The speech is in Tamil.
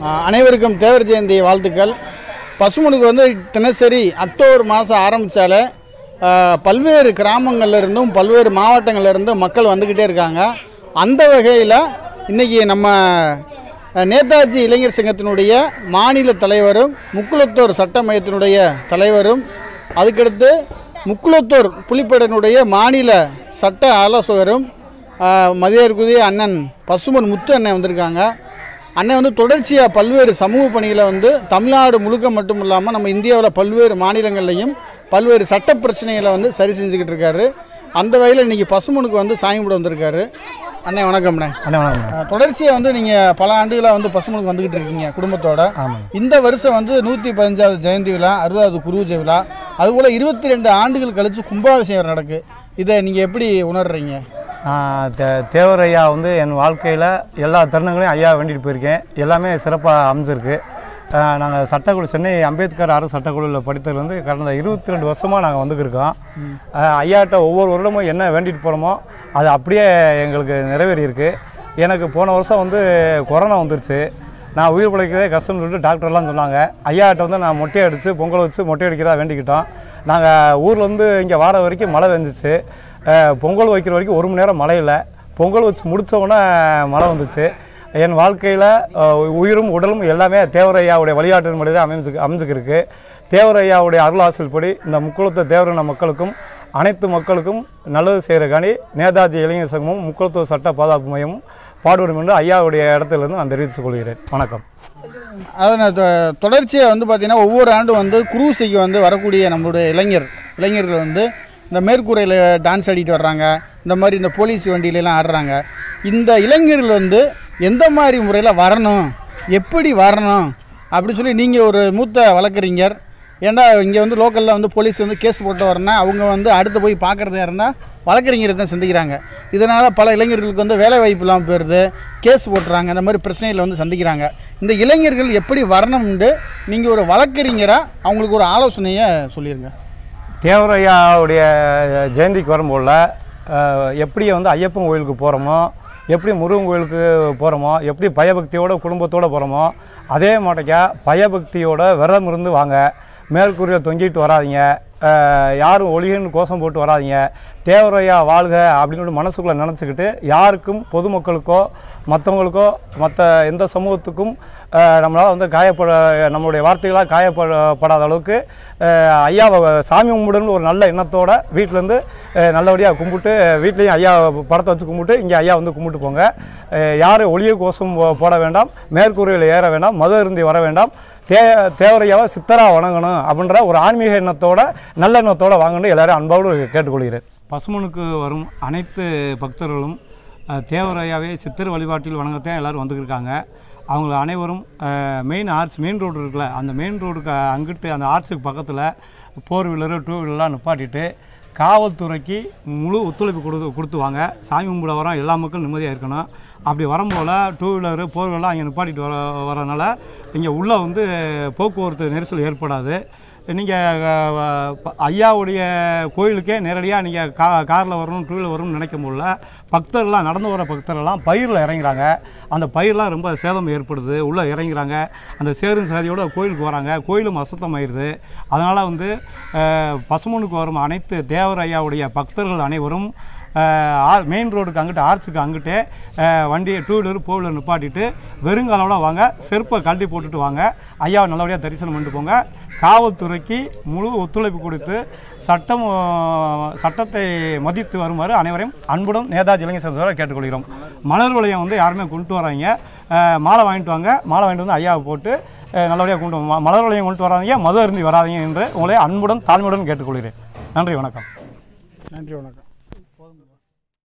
அனைவருக்கும் தேவர் ஜெயந்தி வாழ்த்துக்கள். பசுமனுக்கு வந்து தினசரி அக்டோபர் மாதம் ஆரம்பித்தாலே பல்வேறு கிராமங்கள்லேருந்தும் பல்வேறு மாவட்டங்கள்லேருந்தும் மக்கள் வந்துக்கிட்டே இருக்காங்க. அந்த வகையில் இன்றைக்கி நம்ம நேதாஜி இளைஞர் சங்கத்தினுடைய மாநில தலைவரும் முக்குளத்தூர் சட்ட மையத்தினுடைய தலைவரும் அதுக்கடுத்து முக்குளத்தூர் புலிப்படனுடைய மாநில சட்ட ஆலோசகரும் ஆஹ், அண்ணன் பசுமன் முத்து அண்ணன் வந்திருக்காங்க. அண்ணன் வந்து தொடர்ச்சியாக பல்வேறு சமூக பணிகளை வந்து தமிழ்நாடு முழுக்க மட்டும் இல்லாமல் நம்ம இந்தியாவில் பல்வேறு மாநிலங்கள்லையும் பல்வேறு சட்ட பிரச்சனைகளை வந்து சரி செஞ்சுக்கிட்டு இருக்காரு. அந்த வகையில் இன்றைக்கி பசுமனுக்கு வந்து சாமி கும்பிட வந்திருக்காரு. அண்ணே வணக்கம்ண்ணே. அண்ணா வணக்கம். தொடர்ச்சியாக வந்து நீங்கள் பல ஆண்டுகளாக வந்து பசுமனுக்கு வந்துக்கிட்டு இருக்கீங்க குடும்பத்தோட. இந்த வருஷம் வந்து நூற்றி பதினஞ்சாவது ஜெயந்தி விழா அறுபதாவது குருஜ விழா. அதுபோல் இருபத்தி ரெண்டு ஆண்டுகள் கழித்து கும்பாபிஷேகம் நடக்கு. இதை நீங்கள் எப்படி உணர்றீங்க? தே தேவர் ஐயா வந்து என் வாழ்க்கையில் எல்லா தருணங்களையும் ஐயா வேண்டிட்டு போயிருக்கேன். எல்லாமே சிறப்பாக அமைஞ்சிருக்கு. நாங்கள் சட்டக்குழு சென்னை அம்பேத்கர் அரசு சட்டக்குழுவில் படித்ததுலேருந்து கடந்த இருபத்தி ரெண்டு வருஷமாக நாங்கள் வந்துக்கிருக்கோம். ஐயாட்ட ஒவ்வொரு வருடமும் என்ன வேண்டிட்டு போகிறோமோ அது அப்படியே எங்களுக்கு நிறைவேறியிருக்கு. எனக்கு போன வருஷம் வந்து கொரோனா வந்துருச்சு. நான் உயிர் பிழைக்கிறதே கஷ்டம்னு சொல்லிட்டு டாக்டர்லாம் சொன்னாங்க. ஐயாட்ட வந்து நான் மொட்டை அடித்து பொங்கல் வச்சு மொட்டை அடிக்கிறதா வேண்டிக்கிட்டோம். நாங்கள் ஊர்லேருந்து இங்கே வார வரைக்கும் மழை வெந்துச்சு பொங்கல் வைக்கிற வரைக்கும் ஒரு மணி நேரம் மழை இல்லை. பொங்கல் வச்சு முடிச்ச மழை வந்துச்சு. என் வாழ்க்கையில் உயிரும் உடலும் எல்லாமே தேவரையாவுடைய வழிகாட்டின் முறையில் அமைஞ்சு அமைஞ்சுக்கிருக்கு. தேவரையாவுடைய அருளாசல் படி இந்த முக்குளத்து தேவரின மக்களுக்கும் அனைத்து மக்களுக்கும் நல்லது செய்கிறக்காண்டி நேதாஜி இளைஞர் சங்கமும் முக்குளத்துவ சட்ட பாதுகாப்பு மையமும் பாடுபடும் என்று ஐயாவுடைய இடத்துலேருந்து நான் தெரிவித்துக் கொள்கிறேன். வணக்கம். அதனால் தொடர்ச்சியாக வந்து பார்த்திங்கன்னா ஒவ்வொரு ஆண்டும் வந்து குரூசைக்கு வந்து வரக்கூடிய நம்மளுடைய இளைஞர் இளைஞர்கள் வந்து இந்த மேற்கூரையில் டான்ஸ் ஆடிட்டு வர்றாங்க. இந்த மாதிரி இந்த போலீஸ் வண்டியிலலாம் ஆடுறாங்க. இந்த இளைஞர்கள் வந்து எந்த மாதிரி முறையில் வரணும்? எப்படி வரணும்? அப்படி சொல்லி நீங்கள் ஒரு மூத்த வழக்கறிஞர் ஏன்னா இங்கே வந்து லோக்கலில் வந்து போலீஸ் வந்து கேஸ் போட்டு வரனா அவங்க வந்து அடுத்து போய் பார்க்குறது இருந்தால் வழக்கறிஞரை தான் சந்திக்கிறாங்க. இதனால் பல இளைஞர்களுக்கு வந்து வேலை வாய்ப்பு இல்லாமல் போயிடுது கேஸ் போட்டுறாங்க. இந்த மாதிரி பிரச்சனைகளை வந்து சந்திக்கிறாங்க. இந்த இளைஞர்கள் எப்படி வரணும்னு நீங்கள் ஒரு வழக்கறிஞராக அவங்களுக்கு ஒரு ஆலோசனையை சொல்லிடுங்க தேவரையாவுடைய ஜெயந்திக்கு வரும்போல எப்படி வந்து ஐயப்பன் கோயிலுக்கு போகிறோமோ எப்படி முருகன் கோயிலுக்கு போகிறோமோ எப்படி பயபக்தியோட குடும்பத்தோடு போகிறோமோ அதே மாட்டேக்கா பயபக்தியோட விரதம் இருந்து வாங்க. மேற்கூறியில் தொங்கிட்டு வராதிங்க. யாரும் ஒளிகன்னு கோஷம் போட்டு வராதிங்க. தேவரையா வாழ்க அப்படின்னு மனசுக்குள்ளே நினச்சிக்கிட்டு யாருக்கும் பொதுமக்களுக்கோ மற்றவங்களுக்கோ மற்ற எந்த சமூகத்துக்கும் நம்மளால் வந்து காயப்பட நம்மளுடைய வார்த்தைகளால் காயப்படாத அளவுக்கு ஐயாவை சாமி கும்பிடுன்னு ஒரு நல்ல எண்ணத்தோட வீட்டிலேருந்து நல்லபடியாக கும்பிட்டு வீட்லேயும் ஐயா படத்தை வச்சு கும்பிட்டு இங்கே ஐயா வந்து கும்பிட்டு போங்க. யாரும் ஒளிய கோஷம் போ- போட வேண்டாம் மேற்கூரையில் ஏற வேண்டாம் மத இருந்தி வர வேண்டாம் தே தேவரையாவை சித்தராக வணங்கணும் அப்படின்ற ஒரு ஆன்மீக எண்ணத்தோட நல்ல எண்ணத்தோட வாங்கணும் எல்லாரும் அன்போடு கேட்டுக்கொள்கிறேன். பசுமனுக்கு வரும் அனைத்து பக்தர்களும் தேவரையாவே சித்தர் வழிபாட்டில் வணங்கத்தான் எல்லோரும் வந்துருக்காங்க அவங்க அனைவரும் மெயின் ஆர்ச் மெயின் ரோடு இருக்குல்ல அந்த மெயின் ரோடுக்கு அங்கிட்டு அந்த ஆர்ச்சுக்கு பக்கத்தில் ஃபோர் வீலரு டூ வீலர்லாம் நிப்பாட்டிட்டு காவல்துறைக்கு முழு ஒத்துழைப்பு கொடுத்து கொடுத்துவாங்க. சாமி கும்பிட வரோம் எல்லா மக்களும் நிம்மதியாக இருக்கணும். அப்படி வரும்போல் டூ வீலரு ஃபோர் வீலர்லாம் அங்கே நிப்பாட்டிட்டு வர வரனால இங்கே உள்ளே வந்து போக்குவரத்து நெரிசல் ஏற்படாது. நீங்கள் ஐயாவுடைய கோயிலுக்கே நேரடியாக நீங்கள் கா காரில் வரணும் டூ வீலர் வரணும்னு நினைக்கும் போல பக்தர்லாம் நடந்து வர பக்தர்லாம் பயிரில் இறங்குறாங்க. அந்த பயிரெலாம் ரொம்ப சேதம் ஏற்படுது. உள்ளே இறங்குறாங்க. அந்த சேரும் சாதியோட கோயிலுக்கு வராங்க. கோயிலும் அசுத்தமாயிருது. அதனால் வந்து பசுமனுக்கு வரும் அனைத்து தேவர் ஐயாவுடைய பக்தர்கள் அனைவரும் மெயின் ரோடுக்கு அங்கிட்டு ஆர்ச்சுக்கு அங்கிட்டே வண்டியை டூ வீலர் ஃபோர் வீலர் நிப்பாட்டிட்டு வெறுங்காலோட வாங்க செருப்பை கழட்டி போட்டுட்டு வாங்க. ஐயாவை நல்லபடியாக தரிசனம் பண்ணிட்டு போங்க. காவல்துறைக்கு முழு ஒத்துழைப்பு கொடுத்து சட்டம் சட்டத்தை மதித்து வருமாறு அனைவரையும் அன்புடன் நேதாஜி இளைஞர் சங்கத்தோட கேட்டுக்கொள்கிறோம். மலர் வளையம் வந்து யாருமே கொண்டு வராங்க. மாலை வாங்கிட்டு வாங்க. மாலை வாங்கிட்டு வந்து ஐயாவை போட்டு நல்லபடியாக கொண்டு மலர் வளையம் கொண்டு வராதீங்க. மது அருந்தி வராதீங்க என்று உங்களை அன்புடன் தாழ்மையுடன் கேட்டுக்கொள்கிறேன். நன்றி வணக்கம். நன்றி வணக்கம்.